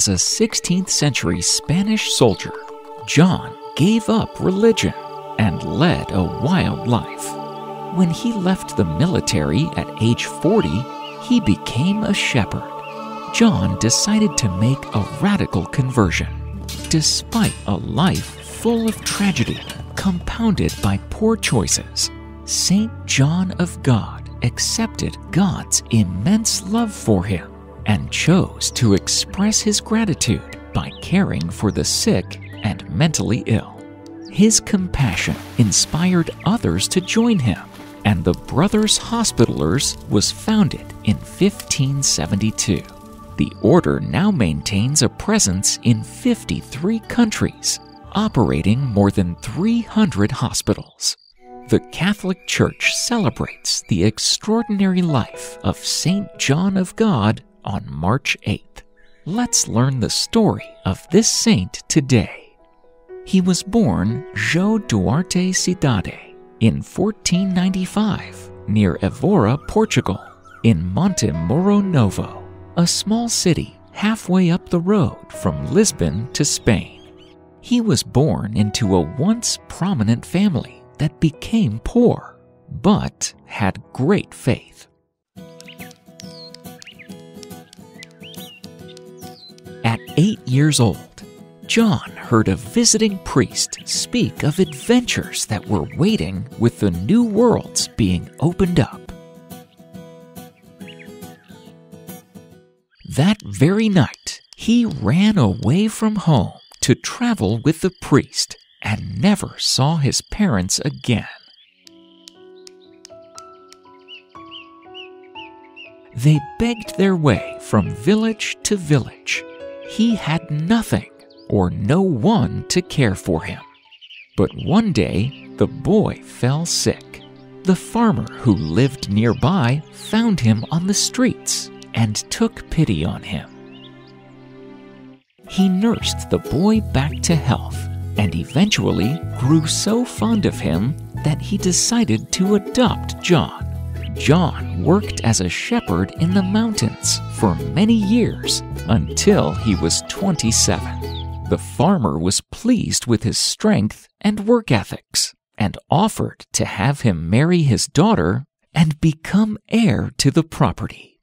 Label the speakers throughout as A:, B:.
A: As a 16th century Spanish soldier, John gave up religion and led a wild life. When he left the military at age 40, he became a shepherd. John decided to make a radical conversion. Despite a life full of tragedy, compounded by poor choices, St. John of God accepted God's immense love for him and chose to express his gratitude by caring for the sick and mentally ill. His compassion inspired others to join him, and the Brothers Hospitallers was founded in 1572. The order now maintains a presence in 53 countries, operating more than 300 hospitals. The Catholic Church celebrates the extraordinary life of St. John of God on March 8th. Let's learn the story of this saint today. He was born João Duarte Cidade in 1495 near Evora, Portugal, in Montemor-o-Novo, a small city halfway up the road from Lisbon to Spain. He was born into a once prominent family that became poor, but had great faith. Eight years old, John heard a visiting priest speak of adventures that were waiting with the new worlds being opened up. That very night, he ran away from home to travel with the priest and never saw his parents again. They begged their way from village to village he had nothing or no one to care for him. But one day, the boy fell sick. The farmer who lived nearby found him on the streets and took pity on him. He nursed the boy back to health and eventually grew so fond of him that he decided to adopt John. John worked as a shepherd in the mountains for many years until he was 27. The farmer was pleased with his strength and work ethics and offered to have him marry his daughter and become heir to the property.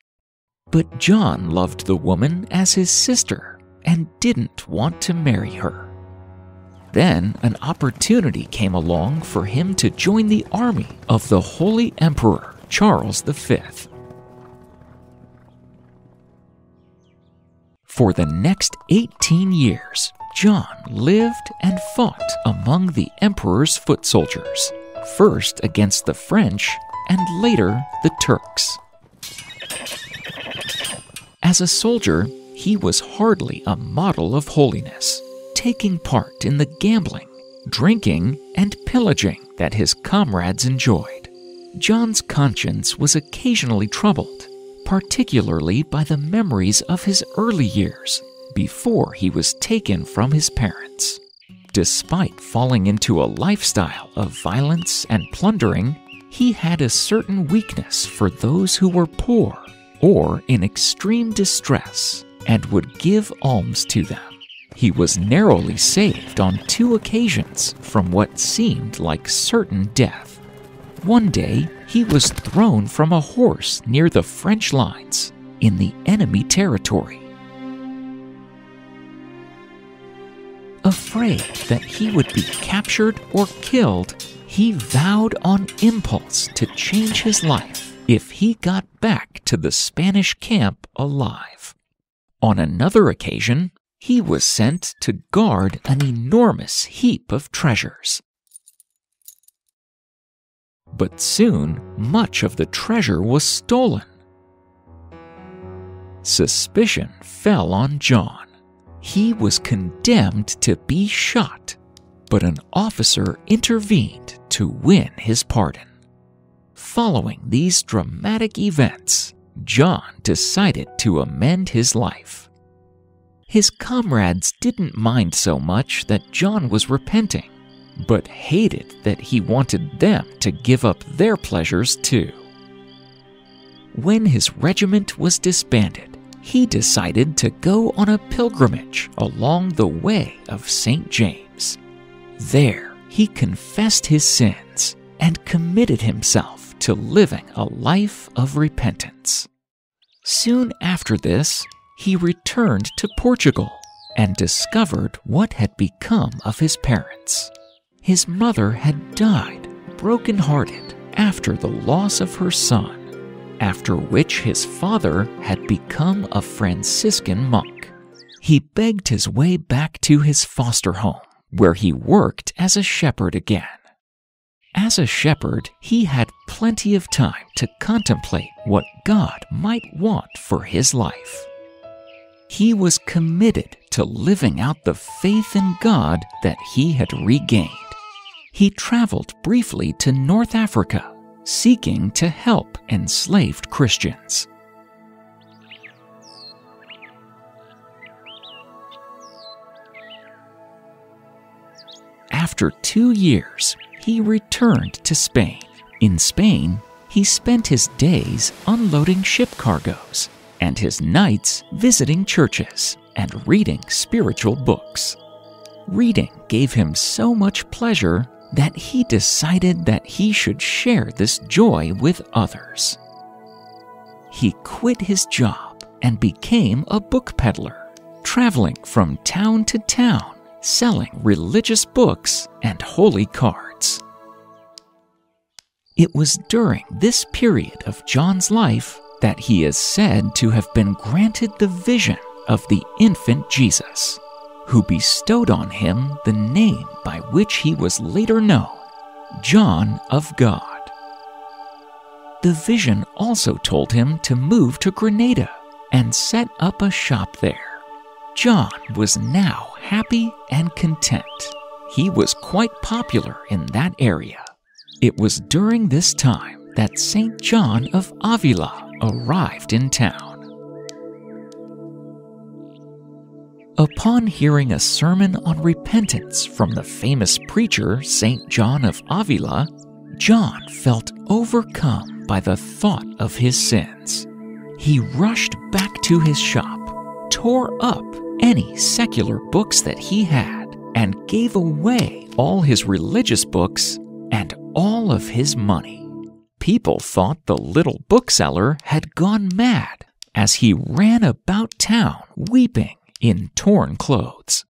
A: But John loved the woman as his sister and didn't want to marry her. Then an opportunity came along for him to join the army of the Holy Emperor Charles V. For the next 18 years, John lived and fought among the emperor's foot soldiers, first against the French and later the Turks. As a soldier, he was hardly a model of holiness, taking part in the gambling, drinking, and pillaging that his comrades enjoyed. John's conscience was occasionally troubled, particularly by the memories of his early years before he was taken from his parents. Despite falling into a lifestyle of violence and plundering, he had a certain weakness for those who were poor or in extreme distress and would give alms to them. He was narrowly saved on two occasions from what seemed like certain death. One day, he was thrown from a horse near the French lines in the enemy territory. Afraid that he would be captured or killed, he vowed on impulse to change his life if he got back to the Spanish camp alive. On another occasion, he was sent to guard an enormous heap of treasures. But soon, much of the treasure was stolen. Suspicion fell on John. He was condemned to be shot, but an officer intervened to win his pardon. Following these dramatic events, John decided to amend his life. His comrades didn't mind so much that John was repenting but hated that he wanted them to give up their pleasures too. When his regiment was disbanded, he decided to go on a pilgrimage along the way of St. James. There, he confessed his sins and committed himself to living a life of repentance. Soon after this, he returned to Portugal and discovered what had become of his parents. His mother had died broken-hearted after the loss of her son, after which his father had become a Franciscan monk. He begged his way back to his foster home, where he worked as a shepherd again. As a shepherd, he had plenty of time to contemplate what God might want for his life. He was committed to living out the faith in God that he had regained. He traveled briefly to North Africa, seeking to help enslaved Christians. After two years, he returned to Spain. In Spain, he spent his days unloading ship cargoes and his nights visiting churches and reading spiritual books. Reading gave him so much pleasure that he decided that he should share this joy with others. He quit his job and became a book peddler, traveling from town to town selling religious books and holy cards. It was during this period of John's life that he is said to have been granted the vision of the infant Jesus, who bestowed on him the name by which he was later known, John of God. The vision also told him to move to Granada and set up a shop there. John was now happy and content. He was quite popular in that area. It was during this time that St. John of Avila arrived in town. Upon hearing a sermon on repentance from the famous preacher St. John of Avila, John felt overcome by the thought of his sins. He rushed back to his shop, tore up any secular books that he had and gave away all his religious books and all of his money. People thought the little bookseller had gone mad as he ran about town weeping in torn clothes.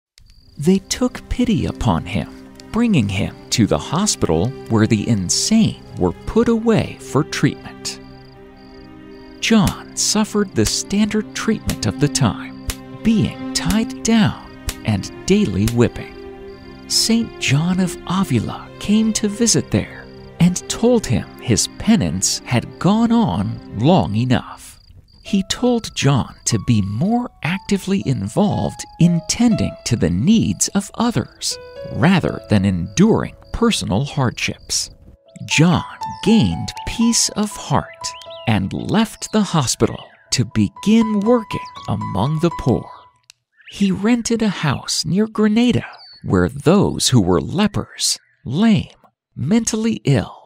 A: They took pity upon him, bringing him to the hospital where the insane were put away for treatment. John suffered the standard treatment of the time, being tied down and daily whipping. St. John of Avila came to visit there and told him his penance had gone on long enough. He told John to be more actively involved in tending to the needs of others rather than enduring personal hardships. John gained peace of heart and left the hospital to begin working among the poor he rented a house near Granada where those who were lepers, lame, mentally ill,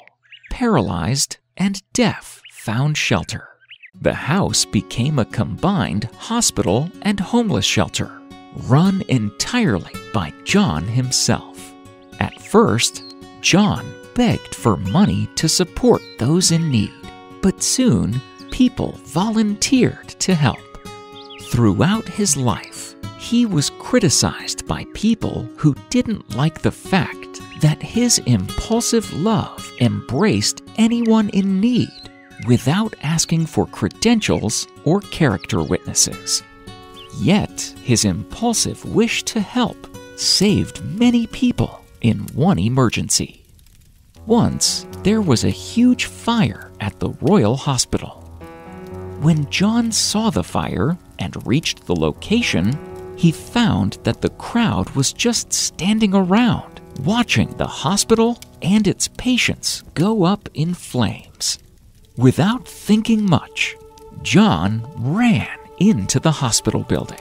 A: paralyzed, and deaf found shelter. The house became a combined hospital and homeless shelter, run entirely by John himself. At first, John begged for money to support those in need, but soon people volunteered to help. Throughout his life, he was criticized by people who didn't like the fact that his impulsive love embraced anyone in need without asking for credentials or character witnesses. Yet, his impulsive wish to help saved many people in one emergency. Once, there was a huge fire at the Royal Hospital. When John saw the fire and reached the location, he found that the crowd was just standing around, watching the hospital and its patients go up in flames. Without thinking much, John ran into the hospital building.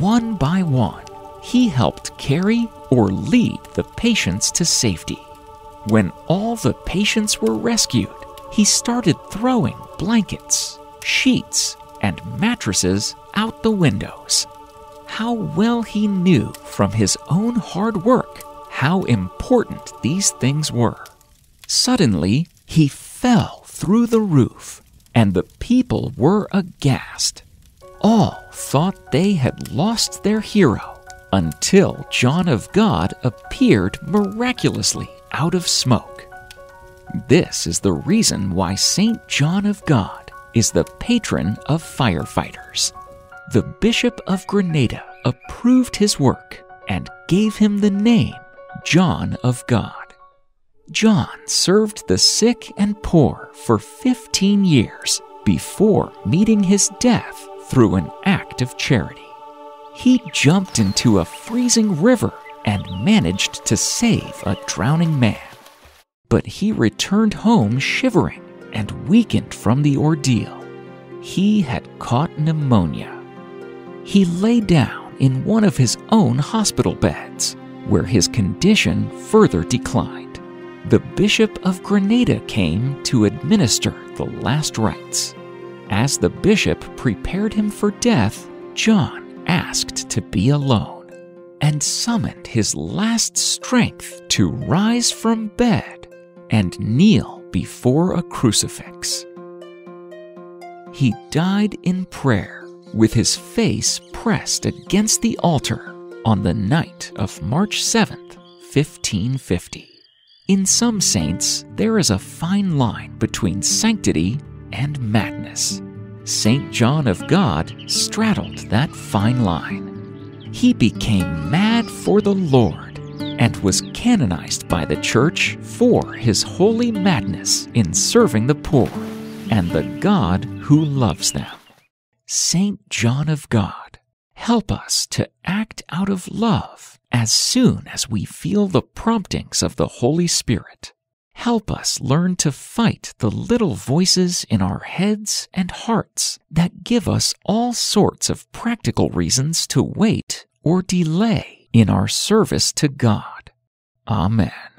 A: One by one, he helped carry or lead the patients to safety. When all the patients were rescued, he started throwing blankets, sheets, and mattresses out the windows. How well he knew from his own hard work how important these things were. Suddenly, he fell through the roof, and the people were aghast. All thought they had lost their hero until John of God appeared miraculously out of smoke. This is the reason why St. John of God is the patron of firefighters. The Bishop of Granada approved his work and gave him the name John of God. John served the sick and poor for 15 years before meeting his death through an act of charity. He jumped into a freezing river and managed to save a drowning man. But he returned home shivering and weakened from the ordeal. He had caught pneumonia. He lay down in one of his own hospital beds, where his condition further declined. The Bishop of Granada came to administer the last rites. As the bishop prepared him for death, John asked to be alone and summoned his last strength to rise from bed and kneel before a crucifix. He died in prayer with his face pressed against the altar on the night of March 7th, 1550. In some saints, there is a fine line between sanctity and madness. St. John of God straddled that fine line. He became mad for the Lord and was canonized by the Church for his holy madness in serving the poor and the God who loves them. St. John of God, help us to act out of love as soon as we feel the promptings of the Holy Spirit. Help us learn to fight the little voices in our heads and hearts that give us all sorts of practical reasons to wait or delay in our service to God. Amen.